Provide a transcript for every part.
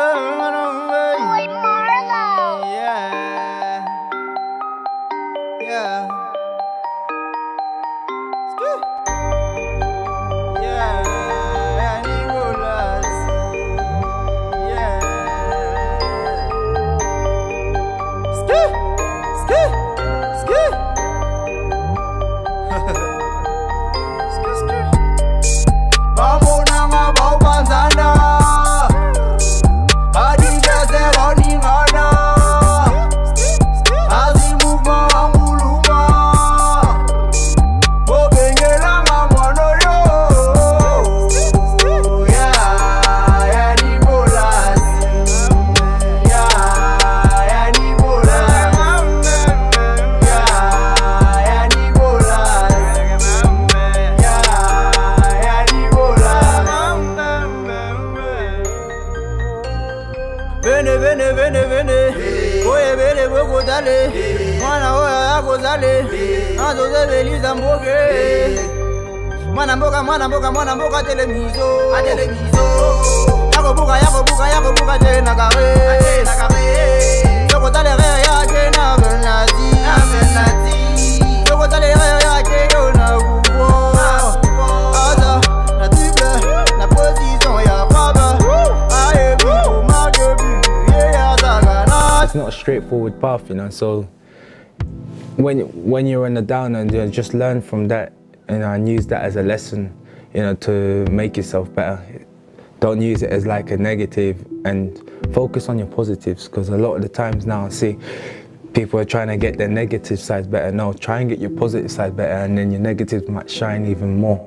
ரொம்ப Venez, venez, venez, venez. Oye, venez, vous gozale. Mwana oyo akozale. Azoze beliza mboke. Mwana mboka, mwana mboka, mwana mboka telemizo. Atelemizo. Yakobuka, yakobuka, yakobuka tena kawe. Straightforward path, you know. So when when you're in the down and you know, just learn from that, you know, and uh, use that as a lesson, you know, to make yourself better. Don't use it as like a negative and focus on your positives because a lot of the times now I see people are trying to get their negative side better. No, try and get your positive side better and then your negatives might shine even more.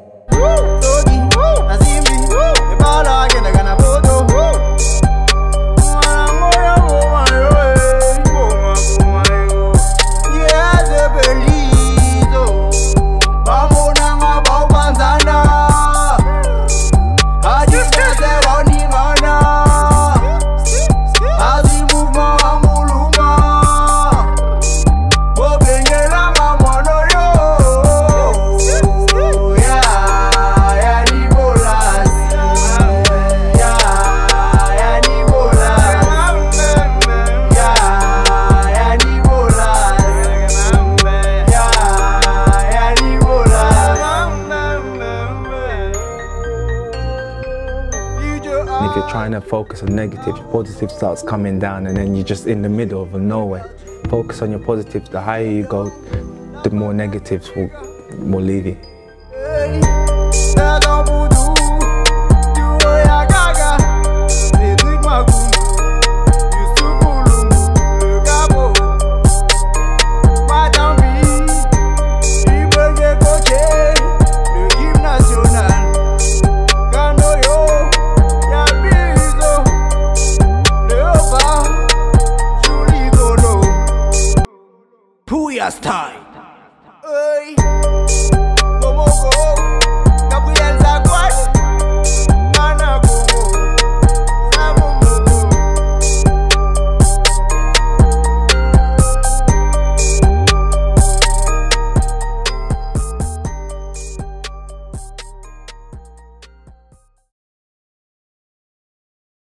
Trying to focus on negative, positive starts coming down and then you're just in the middle of nowhere. Focus on your positives. The higher you go, the more negatives will, will leave you. Style. Hey.